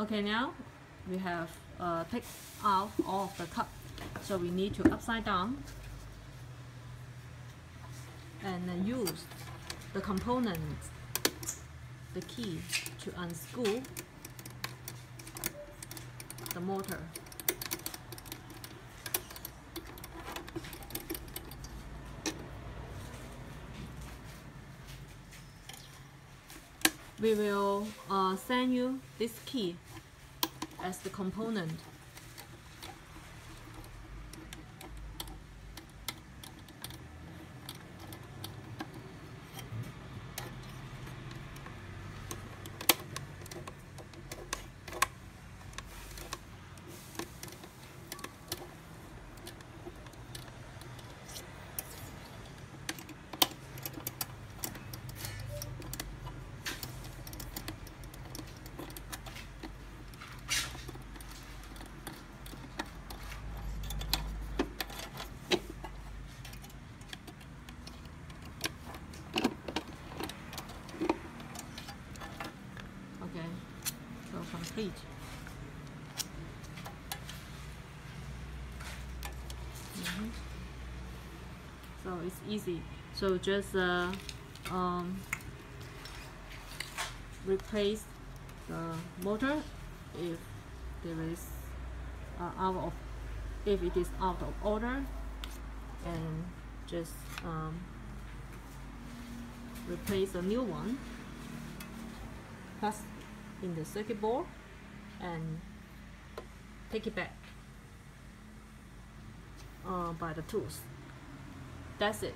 Okay, now we have uh, take out all of the cup. So we need to upside down and then use the components, the key to unscrew the motor. We will uh, send you this key as the component Okay, so complete. Mhm. So it's easy. So just uh, um, replace the motor if there is uh, out of if it is out of order and just um, replace a new one plus in the circuit board and take it back uh, by the tools. That's it.